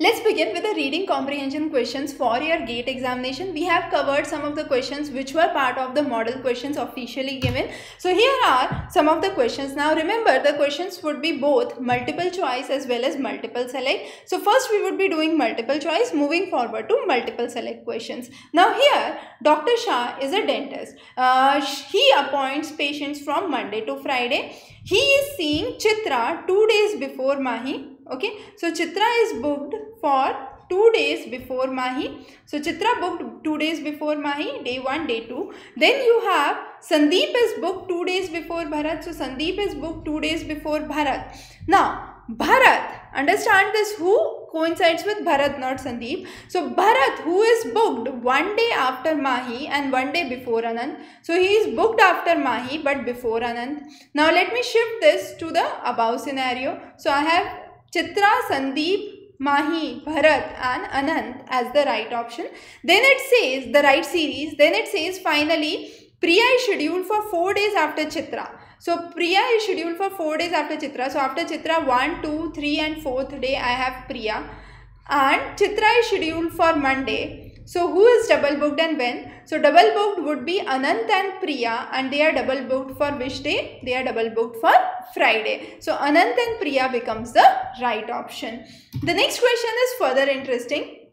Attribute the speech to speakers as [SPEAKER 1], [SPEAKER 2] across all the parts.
[SPEAKER 1] Let's begin with the reading comprehension questions for your GATE examination. We have covered some of the questions which were part of the model questions officially given. So here are some of the questions. Now remember the questions would be both multiple choice as well as multiple select. So first we would be doing multiple choice moving forward to multiple select questions. Now here Dr. Shah is a dentist. Uh, he appoints patients from Monday to Friday. He is seeing Chitra two days before Mahi okay so chitra is booked for two days before mahi. So chitra booked two days before mahi day one day two. Then you have sandeep is booked two days before bharat. So sandeep is booked two days before bharat. Now bharat understand this who coincides with bharat not sandeep? So bharat who is booked one day after mahi and one day before anand. So he is booked after mahi but before anand. Now let me shift this to the above scenario. So i have Chitra, Sandeep, Mahi, Bharat and Ananth as the right option. Then it says the right series. Then it says finally Priya is scheduled for 4 days after Chitra. So Priya is scheduled for 4 days after Chitra. So after Chitra 1, 2, 3 and 4th day I have Priya. And Chitra is scheduled for Monday. So who is double booked and when? So double booked would be Ananth and Priya and they are double booked for which day? They are double booked for Friday. So Ananth and Priya becomes the right option. The next question is further interesting.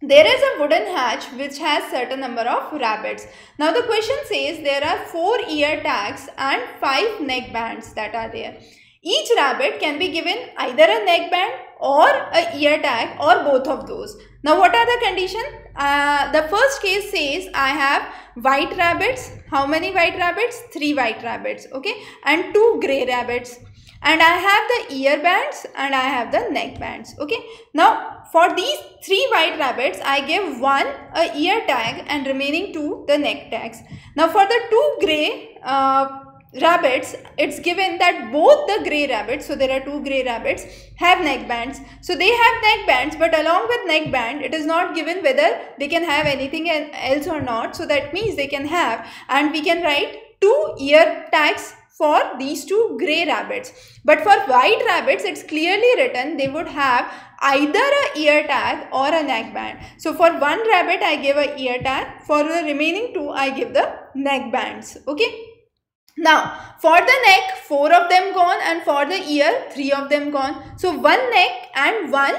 [SPEAKER 1] There is a wooden hatch which has certain number of rabbits. Now the question says there are 4 ear tags and 5 neck bands that are there. Each rabbit can be given either a neck band or a ear tag or both of those. Now what are the condition? Uh, the first case says I have white rabbits. How many white rabbits? Three white rabbits. Okay. And two grey rabbits. And I have the ear bands and I have the neck bands. Okay. Now for these three white rabbits, I give one a ear tag and remaining two the neck tags. Now for the two grey uh, rabbits it's given that both the gray rabbits so there are two gray rabbits have neck bands. So they have neck bands but along with neck band it is not given whether they can have anything else or not. So that means they can have and we can write two ear tags for these two gray rabbits. But for white rabbits it's clearly written they would have either a ear tag or a neck band. So for one rabbit i give a ear tag. For the remaining two i give the neck bands. Okay now, for the neck, four of them gone and for the ear, three of them gone. So, one neck and one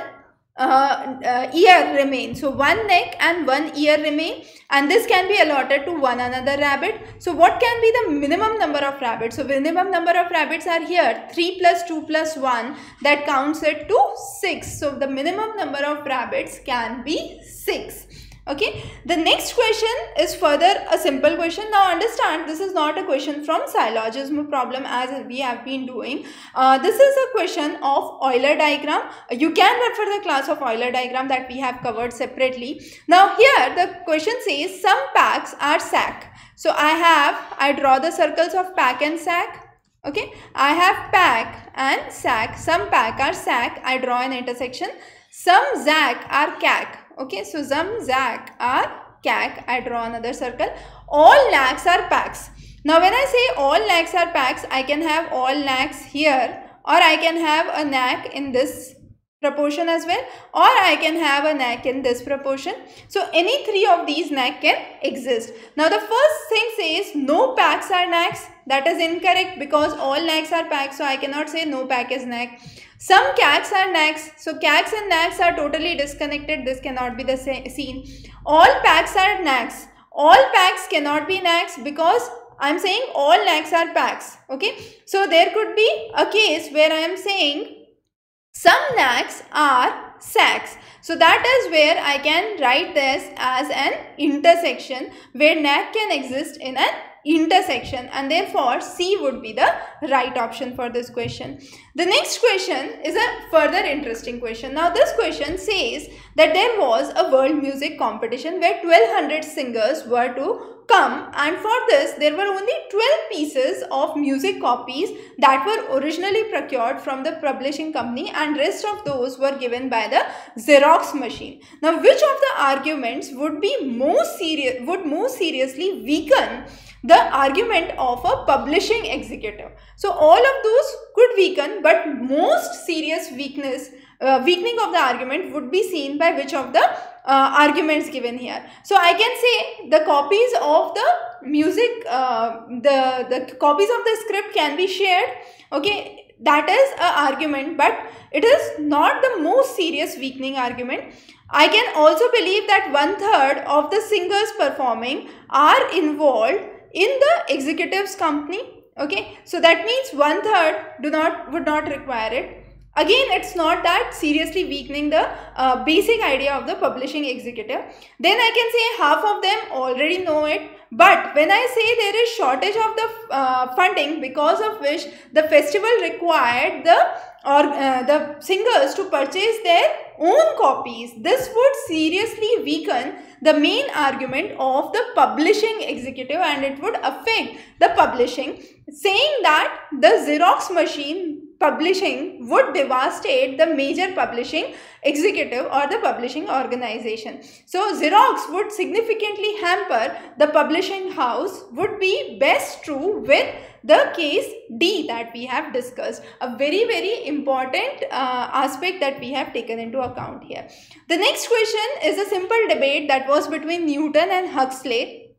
[SPEAKER 1] uh, uh, ear remain. So, one neck and one ear remain and this can be allotted to one another rabbit. So, what can be the minimum number of rabbits? So, minimum number of rabbits are here 3 plus 2 plus 1 that counts it to 6. So, the minimum number of rabbits can be 6 okay? The next question is further a simple question. Now understand this is not a question from syllogism problem as we have been doing. Uh, this is a question of Euler diagram. You can refer the class of Euler diagram that we have covered separately. Now here the question says some packs are sack. So I have I draw the circles of pack and sack. Okay? I have pack and sack. Some pack are sack. I draw an intersection. Some zack are cack Okay, so zack are cack. I draw another circle. All knacks are packs. Now when I say all knacks are packs, I can have all knacks here or I can have a knack in this proportion as well or I can have a knack in this proportion. So any three of these knack can exist. Now the first thing says no packs are knacks. That is incorrect because all knacks are packs. So I cannot say no pack is knack. Some cats are knacks. So cats and knacks are totally disconnected. This cannot be the scene. All packs are knacks. All packs cannot be knacks because I am saying all knacks are packs. Okay. So there could be a case where I am saying some knacks are sacks. So that is where I can write this as an intersection where knack can exist in an intersection and therefore C would be the right option for this question. The next question is a further interesting question. Now this question says that there was a world music competition where 1200 singers were to come and for this there were only 12 pieces of music copies that were originally procured from the publishing company and rest of those were given by the Xerox machine. Now which of the arguments would be most serious would most seriously weaken the argument of a publishing executive. So all of those could weaken but most serious weakness uh, weakening of the argument would be seen by which of the uh, arguments given here. So I can say the copies of the music, uh, the, the copies of the script can be shared. Okay, that is a argument but it is not the most serious weakening argument. I can also believe that one third of the singers performing are involved in the executive's company. Okay, so that means one third do not would not require it Again, it's not that seriously weakening the uh, basic idea of the publishing executive. Then I can say half of them already know it. But when I say there is shortage of the uh, funding because of which the festival required the or uh, the singers to purchase their own copies, this would seriously weaken the main argument of the publishing executive and it would affect the publishing saying that the Xerox machine publishing would devastate the major publishing executive or the publishing organization. So Xerox would significantly hamper the publishing house would be best true with the case D that we have discussed. A very very important uh, aspect that we have taken into account here. The next question is a simple debate that was between Newton and Huxley.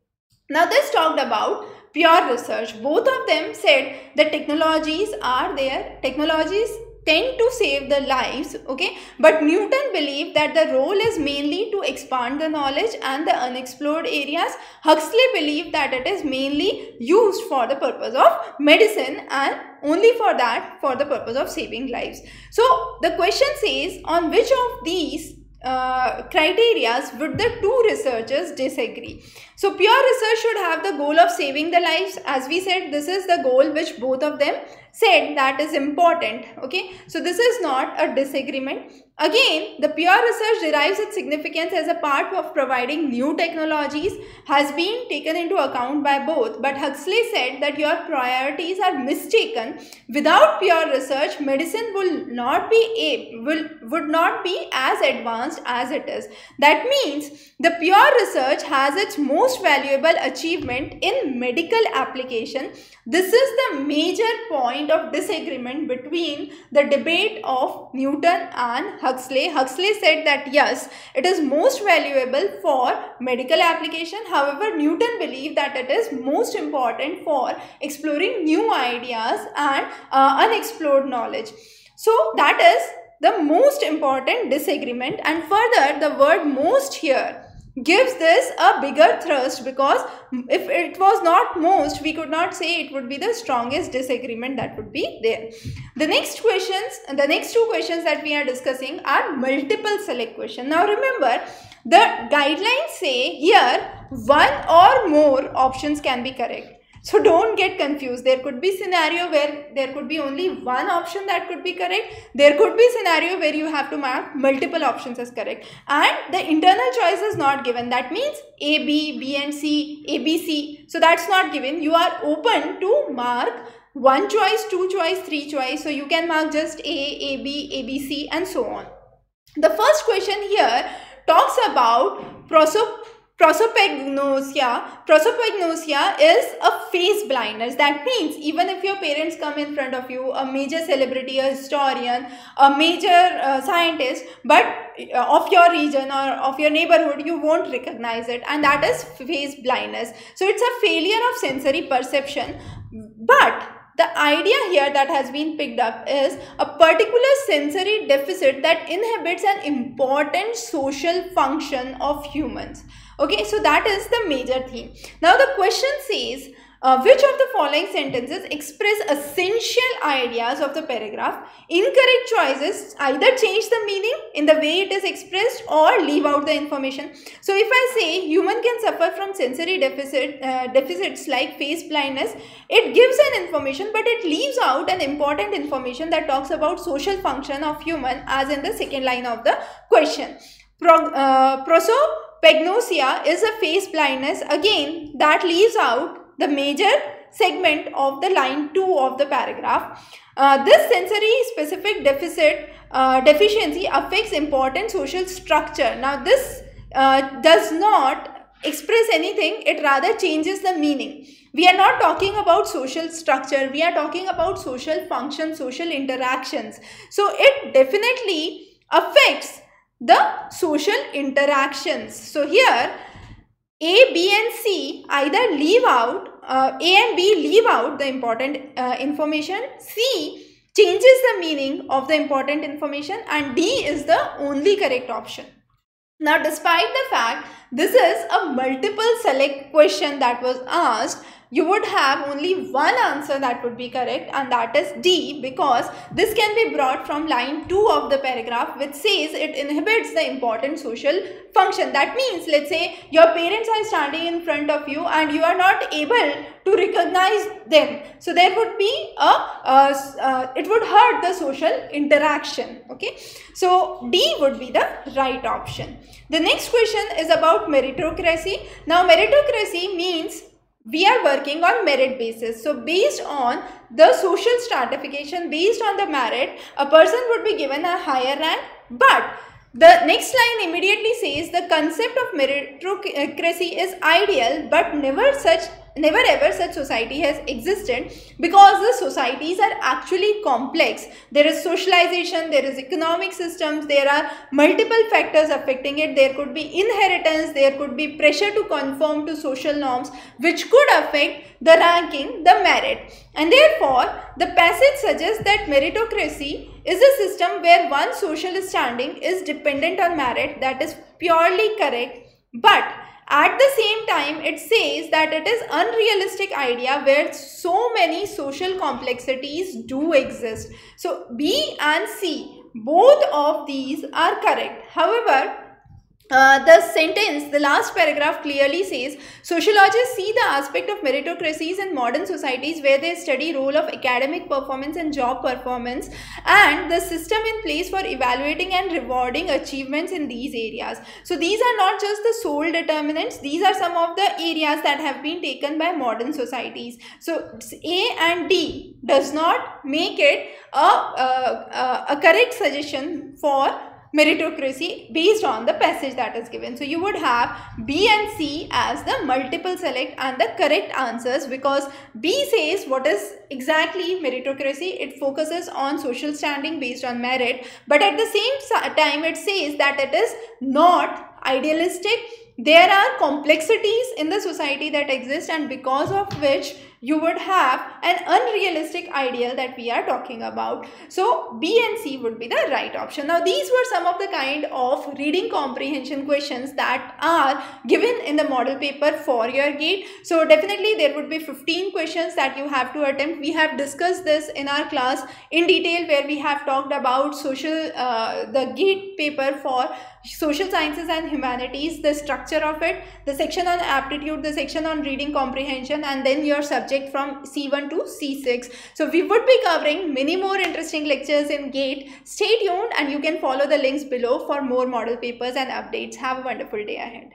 [SPEAKER 1] Now this talked about pure research. Both of them said that technologies are there. Technologies tend to save the lives okay but newton believed that the role is mainly to expand the knowledge and the unexplored areas huxley believed that it is mainly used for the purpose of medicine and only for that for the purpose of saving lives so the question says on which of these uh, criterias would the two researchers disagree so pure research should have the goal of saving the lives. As we said, this is the goal which both of them said that is important. Okay. So this is not a disagreement. Again, the pure research derives its significance as a part of providing new technologies has been taken into account by both. But Huxley said that your priorities are mistaken. Without pure research, medicine will not be a, will would not be as advanced as it is. That means the pure research has its most valuable achievement in medical application. This is the major point of disagreement between the debate of Newton and Huxley. Huxley said that yes, it is most valuable for medical application. However, Newton believed that it is most important for exploring new ideas and uh, unexplored knowledge. So that is the most important disagreement and further the word most here gives this a bigger thrust because if it was not most we could not say it would be the strongest disagreement that would be there. The next questions the next two questions that we are discussing are multiple select question now remember the guidelines say here one or more options can be correct so don't get confused. There could be scenario where there could be only one option that could be correct. There could be scenario where you have to mark multiple options as correct. And the internal choice is not given. That means A, B, B and C, A, B, C. So that's not given. You are open to mark one choice, two choice, three choice. So you can mark just A, A, B, A, B, C and so on. The first question here talks about prosop prosopagnosia prosopagnosia is a face blindness. That means even if your parents come in front of you a major celebrity a historian a major uh, scientist but uh, of your region or of your neighborhood you won't recognize it. And that is face blindness. So it's a failure of sensory perception. But the idea here that has been picked up is a particular sensory deficit that inhibits an important social function of humans Okay, so that is the major theme. Now the question says, uh, which of the following sentences express essential ideas of the paragraph? Incorrect choices either change the meaning in the way it is expressed or leave out the information. So if I say human can suffer from sensory deficit uh, deficits like face blindness, it gives an information but it leaves out an important information that talks about social function of human as in the second line of the question. Pro, uh, proso Pagnosia is a face blindness again that leaves out the major segment of the line 2 of the paragraph. Uh, this sensory specific deficit uh, deficiency affects important social structure. Now this uh, does not express anything, it rather changes the meaning. We are not talking about social structure, we are talking about social function, social interactions. So it definitely affects the social interactions. So here A, B and C either leave out, uh, A and B leave out the important uh, information, C changes the meaning of the important information and D is the only correct option. Now despite the fact this is a multiple select question that was asked, you would have only one answer that would be correct and that is D because this can be brought from line 2 of the paragraph which says it inhibits the important social function. That means let's say your parents are standing in front of you and you are not able to recognize them. So there would be a, uh, it would hurt the social interaction. Okay. So D would be the right option. The next question is about meritocracy. Now meritocracy means we are working on merit basis. So based on the social stratification, based on the merit, a person would be given a higher rank. But the next line immediately says the concept of meritocracy is ideal but never such never ever such society has existed because the societies are actually complex. There is socialization there is economic systems there are multiple factors affecting it. There could be inheritance there could be pressure to conform to social norms which could affect the ranking the merit. And therefore the passage suggests that meritocracy is a system where one social standing is dependent on merit that is purely correct. But at the same time, it says that it is unrealistic idea where so many social complexities do exist. So B and C, both of these are correct. However, uh, the sentence, the last paragraph clearly says, sociologists see the aspect of meritocracies in modern societies where they study role of academic performance and job performance and the system in place for evaluating and rewarding achievements in these areas. So these are not just the sole determinants, these are some of the areas that have been taken by modern societies. So A and D does not make it a, a, a correct suggestion for meritocracy based on the passage that is given. So you would have B and C as the multiple select and the correct answers because B says what is exactly meritocracy. It focuses on social standing based on merit but at the same time it says that it is not idealistic. There are complexities in the society that exist and because of which you would have an unrealistic ideal that we are talking about. So B and C would be the right option. Now these were some of the kind of reading comprehension questions that are given in the model paper for your gate. So definitely there would be 15 questions that you have to attempt. We have discussed this in our class in detail where we have talked about social uh, the gate paper for social sciences and humanities, the structure of it, the section on aptitude, the section on reading comprehension and then your subject from C1 to C6. So we would be covering many more interesting lectures in GATE. Stay tuned and you can follow the links below for more model papers and updates. Have a wonderful day ahead.